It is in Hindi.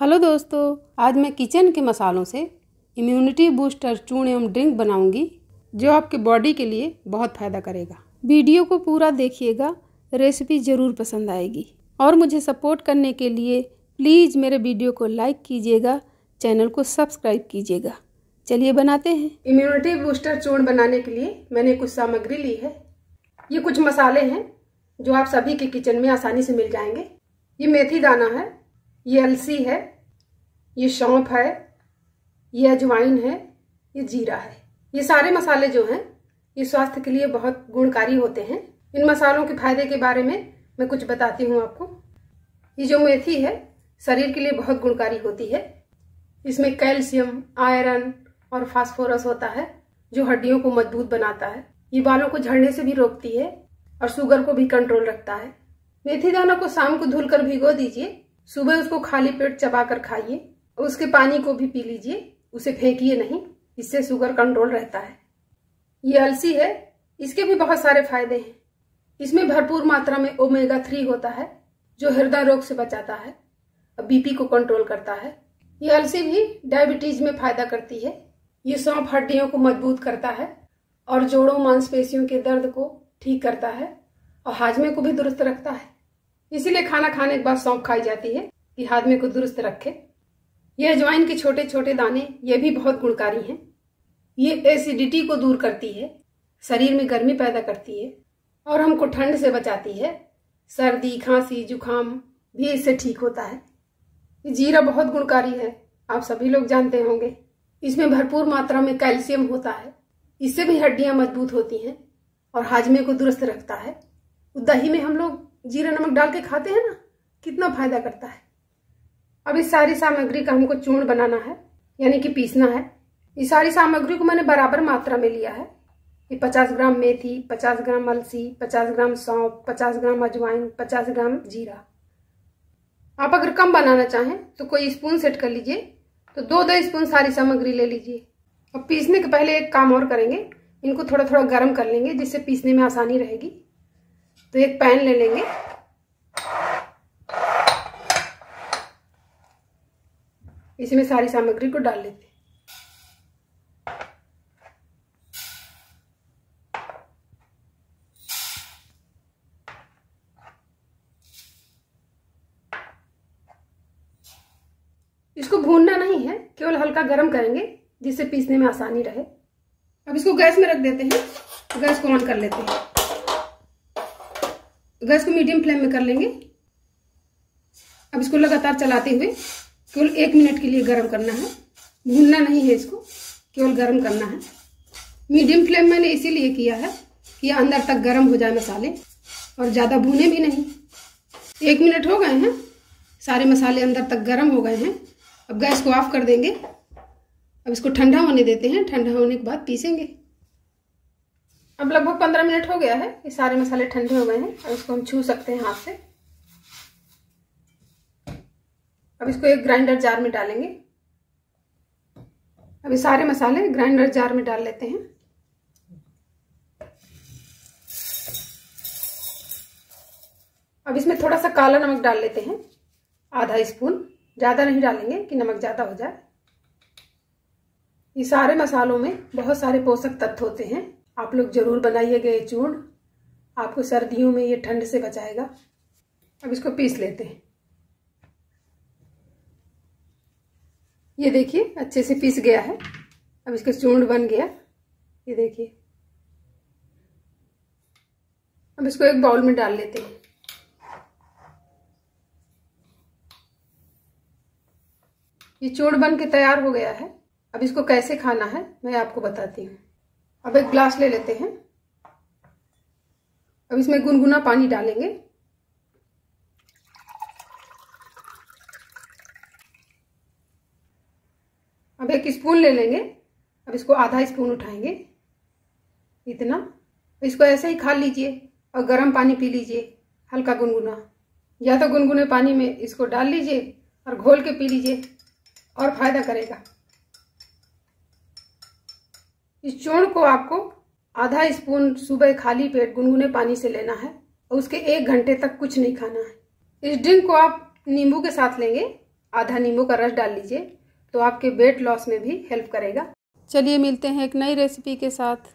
हेलो दोस्तों, आज मैं किचन के मसालों से इम्यूनिटी बूस्टर चूर्ण एवं ड्रिंक बनाऊँगी, जो आपके बॉडी के लिए बहुत फ़ायदा करेगा। वीडियो को पूरा देखिएगा रेसिपी ज़रूर पसंद आएगी। और मुझे सपोर्ट करने के लिए प्लीज़ मेरे वीडियो को लाइक कीजिएगा चैनल को सब्सक्राइब कीजिएगा। चलिए बनाते हैं। इम्यूनिटी बूस्टर चूर्ण बनाने के लिए मैंने कुछ सामग्री ली है। ये कुछ मसाले हैं, जो आप सभी के किचन में आसानी से मिल जाएँगे। ये मेथी दाना है ये अलसी है, ये सौंफ है, ये अजवाइन है, ये जीरा है। ये सारे मसाले जो हैं, ये स्वास्थ्य के लिए बहुत गुणकारी होते हैं। इन मसालों के फ़ायदे के बारे में मैं कुछ बताती हूँ आपको। ये जो मेथी है, शरीर के लिए बहुत गुणकारी होती है। इसमें कैल्शियम, आयरन और फास्फोरस होता है, जो हड्डियों को मज़बूत बनाता है। ये बालों को झड़ने से भी रोकती है और शुगर को भी कंट्रोल रखता है। मेथी दाना को शाम को धुलकर भिगो दीजिए। सुबह उसको खाली पेट चबा कर खाइए उसके पानी को भी पी लीजिए, उसे फेंकिए नहीं, इससे शुगर कंट्रोल रहता है। ये अलसी है, इसके भी बहुत सारे फ़ायदे हैं। इसमें भरपूर मात्रा में ओमेगा थ्री होता है, जो हृदय रोग से बचाता है बीपी को कंट्रोल करता है। ये अलसी भी डायबिटीज़ में फ़ायदा करती है। ये सौंफ हड्डियों को मज़बूत करता है, और जोड़ों मांसपेशियों के दर्द को ठीक करता है, और हाजमे को भी दुरुस्त रखता है। इसीलिए खाना खाने के बाद सौंप खाई जाती है कि हाजमे को दुरुस्त रखे। ये अजवाइन के छोटे छोटे दाने, ये भी बहुत गुणकारी हैं। ये एसिडिटी को दूर करती है, शरीर में गर्मी पैदा करती है और हमको ठंड से बचाती है। सर्दी, खांसी, जुकाम भी इससे ठीक होता है। जीरा बहुत गुणकारी है, आप सभी लोग जानते होंगे। इसमें भरपूर मात्रा में कैल्शियम होता है। इससे भी हड्डियाँ मज़बूत होती हैं और हाजमे को दुरुस्त रखता है। दही में हम लोग जीरा नमक डाल के खाते हैं ना, कितना फ़ायदा करता है। अब इस सारी सामग्री का हमको चूर्ण बनाना है, यानी कि पीसना है। इस सारी सामग्री को मैंने बराबर मात्रा में लिया है। ये पचास ग्राम मेथी, पचास ग्राम अलसी, पचास ग्राम सौंफ, पचास ग्राम अजवाइन, पचास ग्राम जीरा। आप अगर कम बनाना चाहें तो कोई स्पून सेट कर लीजिए तो दो दो स्पून सारी सामग्री ले लीजिए। और पीसने के पहले एक काम और करेंगे, इनको थोड़ा थोड़ा गर्म कर लेंगे, जिससे पीसने में आसानी रहेगी। तो एक पैन ले लेंगे। इसमें सारी सामग्री को डाल लेते इसको भूनना नहीं है, केवल हल्का गर्म करेंगे, जिससे पीसने में आसानी रहे। अब इसको गैस में रख देते हैं, गैस को ऑन कर लेते हैं। गैस को मीडियम फ्लेम में कर लेंगे। अब इसको लगातार चलाते हुए केवल एक मिनट के लिए गर्म करना है। भूनना नहीं है इसको, केवल गर्म करना है। मीडियम फ्लेम मैंने इसीलिए किया है कि अंदर तक गर्म हो जाए मसाले, और ज़्यादा भूने भी नहीं। एक मिनट हो गए हैं, सारे मसाले अंदर तक गर्म हो गए हैं। अब गैस को ऑफ़ कर देंगे। अब इसको ठंडा होने देते हैं, ठंडा होने के बाद पीसेंगे। अब लगभग पंद्रह मिनट हो गया है। ये सारे मसाले ठंडे हो गए हैं और इसको हम छू सकते हैं हाथ से। अब इसको एक ग्राइंडर जार में डालेंगे। अब ये सारे मसाले ग्राइंडर जार में डाल लेते हैं। अब इसमें थोड़ा सा काला नमक डाल लेते हैं। आधा स्पून। ज़्यादा नहीं डालेंगे कि नमक ज़्यादा हो जाए। ये सारे मसालों में बहुत सारे पोषक तत्व होते हैं। आप लोग ज़रूर बनाइएगा ये चूर्ण। आपको सर्दियों में ये ठंड से बचाएगा। अब इसको पीस लेते हैं। ये देखिए, अच्छे से पीस गया है। अब इसका चूर्ण बन गया। ये देखिए। अब इसको एक बाउल में डाल लेते हैं। ये चूर्ण बन के तैयार हो गया है। अब इसको कैसे खाना है, मैं आपको बताती हूँ। अब एक ग्लास ले लेते हैं। अब इसमें गुनगुना पानी डालेंगे। अब एक स्पून ले लेंगे। अब इसको आधा स्पून उठाएँगे। इतना। इसको ऐसे ही खा लीजिए और गर्म पानी पी लीजिए, हल्का गुनगुना। या तो गुनगुने पानी में इसको डाल लीजिए और घोल के पी लीजिए और फ़ायदा करेगा। इस चूर्ण को आपको आधा स्पून सुबह खाली पेट गुनगुने पानी से लेना है और उसके एक घंटे तक कुछ नहीं खाना है। इस ड्रिंक को आप नींबू के साथ लेंगे। आधा नींबू का रस डाल लीजिए तो आपके वेट लॉस में भी हेल्प करेगा। चलिए मिलते हैं एक नई रेसिपी के साथ।